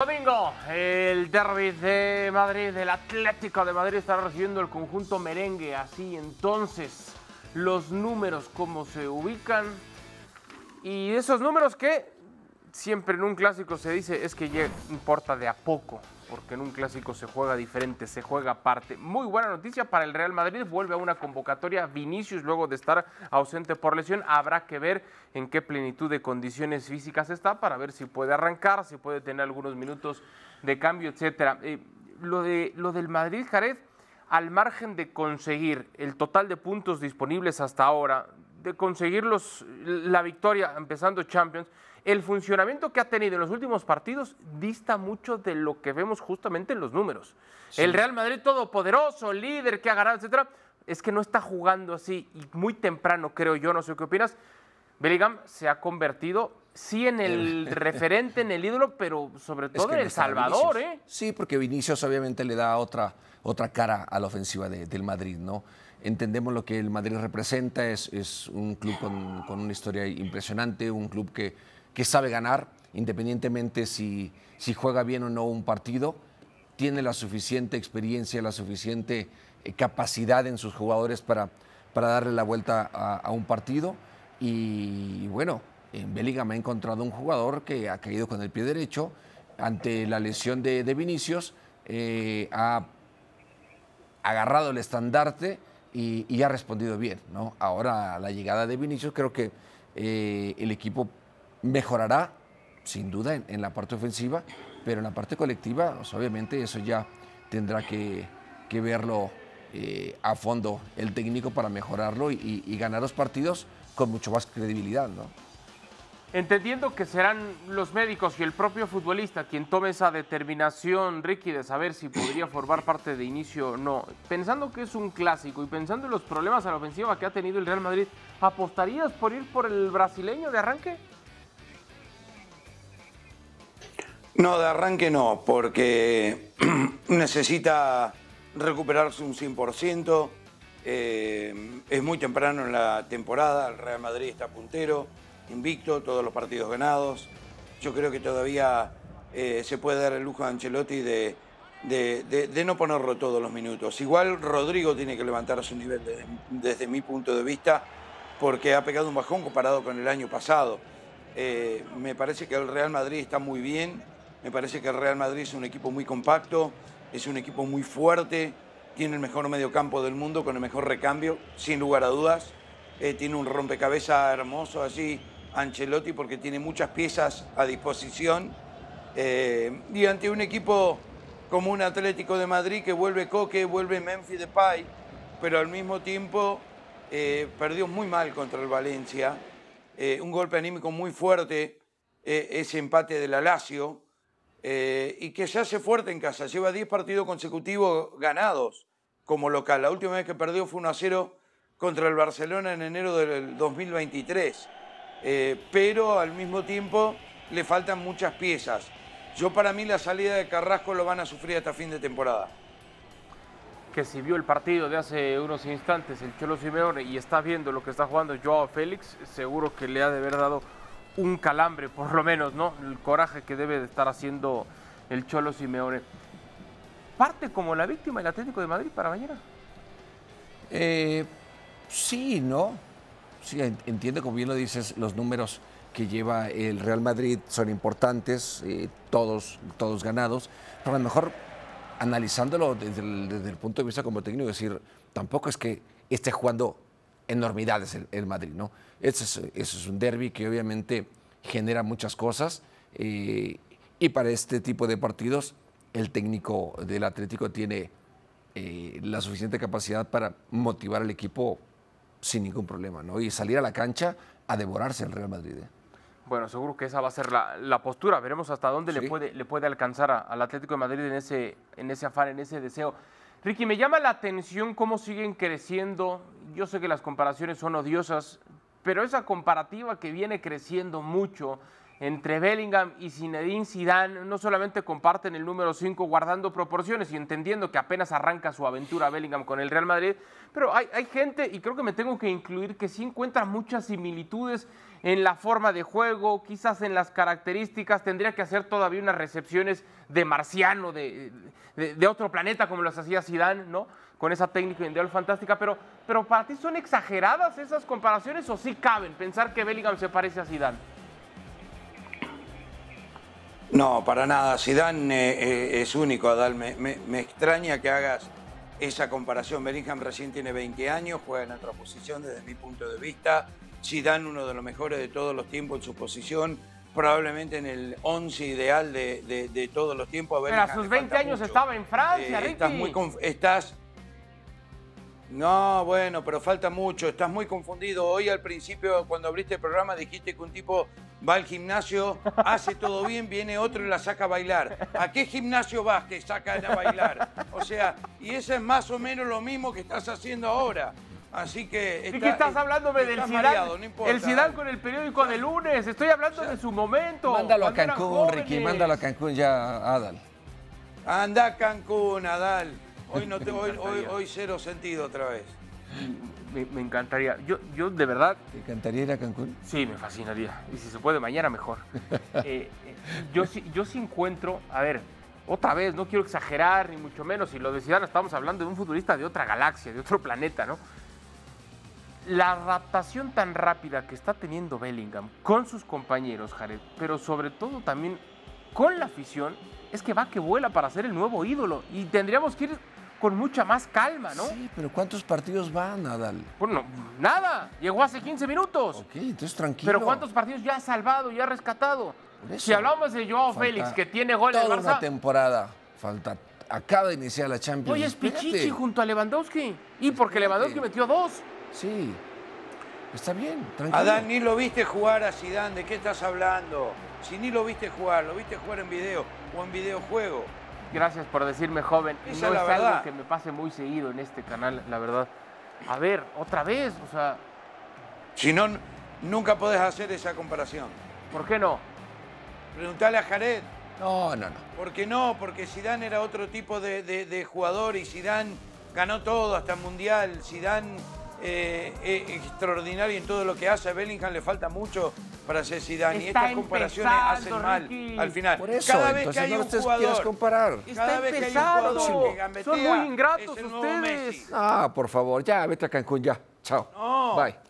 Domingo, el derby de Madrid, el Atlético de Madrid estará recibiendo el conjunto merengue. Así entonces, los números, cómo se ubican. Y esos números que siempre en un clásico se dice es que importa de a poco, porque en un clásico se juega diferente, se juega aparte. Muy buena noticia para el Real Madrid, vuelve a una convocatoria Vinicius luego de estar ausente por lesión. Habrá que ver en qué plenitud de condiciones físicas está para ver si puede arrancar, si puede tener algunos minutos de cambio, etcétera. Eh, lo, de, lo del Madrid, Jared, al margen de conseguir el total de puntos disponibles hasta ahora, de conseguir los, la victoria empezando Champions, el funcionamiento que ha tenido en los últimos partidos dista mucho de lo que vemos justamente en los números. El Real Madrid todopoderoso, líder que ha ganado, etcétera, es que no está jugando así y muy temprano, creo yo, no sé qué opinas. Bellingham se ha convertido sí en el referente, en el ídolo, pero sobre todo en el salvador, ¿eh? Sí, porque Vinicius obviamente le da otra, otra cara a la ofensiva del Madrid, ¿no? Entendemos lo que el Madrid representa, es, es un club con, con, una historia impresionante, un club que, que sabe ganar, independientemente si, si juega bien o no un partido, tiene la suficiente experiencia, la suficiente eh, capacidad en sus jugadores para, para darle la vuelta a, a un partido. Y, bueno, en Bellingham ha encontrado un jugador que ha caído con el pie derecho ante la lesión de, de Vinicius, eh, ha agarrado el estandarte y, ha respondido bien. ¿no? Ahora la llegada de Vinicius creo que eh, el equipo mejorará, sin duda, en, la parte ofensiva, pero en la parte colectiva, pues, obviamente eso ya tendrá que, verlo eh, a fondo el técnico para mejorarlo y, y, ganar los partidos con mucho más credibilidad. ¿no? Entendiendo que serán los médicos y el propio futbolista quien tome esa determinación, Ricky, de saber si podría formar parte de inicio o no, pensando que es un clásico y pensando en los problemas a la ofensiva que ha tenido el Real Madrid, ¿apostarías por ir por el brasileño de arranque? No, de arranque no, porque necesita recuperarse un 100%. Eh, es muy temprano en la temporada, el Real Madrid está puntero, invicto, todos los partidos ganados. Yo creo que todavía eh, se puede dar el lujo a Ancelotti de, de, no ponerlo todos los minutos. Igual Rodrigo tiene que levantar su nivel desde, desde mi punto de vista, porque ha pegado un bajón comparado con el año pasado. Eh, me parece que el Real Madrid está muy bien, me parece que el Real Madrid es un equipo muy compacto, es un equipo muy fuerte, tiene el mejor mediocampo del mundo con el mejor recambio, sin lugar a dudas. Eh, tiene un rompecabezas hermoso allí, Ancelotti, porque tiene muchas piezas a disposición. Eh, y ante un equipo como un Atlético de Madrid que vuelve Coque, vuelve Memphis Depay, pero al mismo tiempo eh, perdió muy mal contra el Valencia. un golpe anímico muy fuerte, ese empate de la Lazio. Eh, y que se hace fuerte en casa. Lleva 10 partidos consecutivos ganados como local. La última vez que perdió fue 1 a 0 contra el Barcelona en enero del 2023. Eh, pero al mismo tiempo le faltan muchas piezas. Yo para mí la salida de Carrasco lo van a sufrir hasta fin de temporada. Que si vio el partido de hace unos instantes el Cholo Simeone y está viendo lo que está jugando Joao Félix, seguro que le ha de haber dado un calambre, por lo menos, ¿no? El coraje que debe de estar haciendo el Cholo Simeone. ¿Parte como la víctima el Atlético de Madrid para mañana? Eh, sí, ¿no? Sí, entiendo, como bien lo dices, los números que lleva el Real Madrid son importantes, eh, todos, todos ganados, pero a lo mejor analizándolo desde el, desde el punto de vista como técnico, decir, tampoco es que esté jugando enormidades el, el Madrid, ¿no? Ese es, ese es, un derby que obviamente genera muchas cosas eh, y para este tipo de partidos el técnico del Atlético tiene eh, la suficiente capacidad para motivar al equipo sin ningún problema, ¿no? Y salir a la cancha a devorarse el Real Madrid. ¿eh? Bueno, seguro que esa va a ser la, la postura. Veremos hasta dónde sí. le, puede, le puede alcanzar a, al Atlético de Madrid en ese, en ese afán, en ese deseo. Ricky, me llama la atención cómo siguen creciendo. Yo sé que las comparaciones son odiosas, pero esa comparativa que viene creciendo mucho entre Bellingham y Zinedine Zidane no solamente comparten el número 5 guardando proporciones y entendiendo que apenas arranca su aventura Bellingham con el Real Madrid, pero hay, hay gente, y creo que me tengo que incluir, que sí encuentra muchas similitudes en la forma de juego, quizás en las características, tendría que hacer todavía unas recepciones de marciano, de, de, otro planeta, como las hacía Zidane, ¿no? Con esa técnica individual fantástica, pero, pero para ti son exageradas esas comparaciones o sí caben pensar que Bellingham se parece a Zidane. No, para nada. Zidane eh, eh, es único, Adal. Me, me- me extraña que hagas esa comparación. Bellingham recién tiene 20 años, juega en otra posición desde mi punto de vista. Zidane, uno de los mejores de todos los tiempos en su posición, probablemente en el 11 ideal de, de- de todos los tiempos. Pero a sus le 20 falta años mucho. estaba en Francia, Eh, muy estás no, bueno, pero falta mucho, estás muy confundido. Hoy al principio, cuando abriste el programa, dijiste que un tipo va al gimnasio, hace todo bien, viene otro y la saca a bailar. ¿A qué gimnasio vas que sacan a bailar? O sea, y eso es más o menos lo mismo que estás haciendo ahora. Así que... ¿Y qué estás hablándome del Zidane? mareado, no importa. el Zidane con el periódico de lunes. Estoy hablando de su momento. Mándalo a Cancún, Ricky, mándalo a Cancún ya, Adal. Anda a Cancún, Adal. Hoy, no te, hoy, hoy, hoy cero sentido otra vez. Me, me encantaría. Yo, yo de verdad, ¿Te encantaría ir a Cancún? sí, me fascinaría. Y si se puede mañana, mejor. Eh, eh, yo, sí, yo sí encuentro, a ver, otra vez, no quiero exagerar, ni mucho menos. Y lo de Zidane, estamos hablando de un futbolista de otra galaxia, de otro planeta, ¿no? La adaptación tan rápida que está teniendo Bellingham con sus compañeros, Jared, pero sobre todo también con la afición, es que va que vuela para ser el nuevo ídolo. Y tendríamos que ir con mucha más calma, ¿no? Sí, pero ¿cuántos partidos van, Adal? Bueno, nada, llegó hace 15 minutos. Ok, entonces tranquilo. Pero ¿cuántos partidos ya ha salvado, ya ha rescatado? Por eso. Si hablamos de Joao Falta Félix, que tiene gol en Toda una Barça, temporada. Falta. Acaba de iniciar la Champions. hoy es Espérate. Pichichi junto a Lewandowski. Y porque Lewandowski metió dos. Sí. Está bien, tranquilo. Adán, ni lo viste jugar a Zidane, ¿de qué estás hablando? Si ni lo viste jugar, lo viste jugar en video o en videojuego. Gracias por decirme joven. Esa no es la algo verdad. que me pase muy seguido en este canal, la verdad. A ver, otra vez, o sea, Si no, nunca podés hacer esa comparación. ¿por qué no? Preguntale a Jared. No, no, no. ¿Por qué no? Porque Zidane era otro tipo de, de- de jugador y Zidane ganó todo, hasta el Mundial. Zidane eh, extraordinario en todo lo que hace. A Bellingham le falta mucho para ser Zidane. y estas comparaciones hacen mal Ricky. al final. Por eso, Cada vez que hay no un ustedes jugador... quieras comparar. Está Cada vez que hay un jugador que gambetea, Son muy ingratos es el nuevo ustedes. Messi. Ah, por favor, ya, vete a Cancún ya. Chao. No. Bye.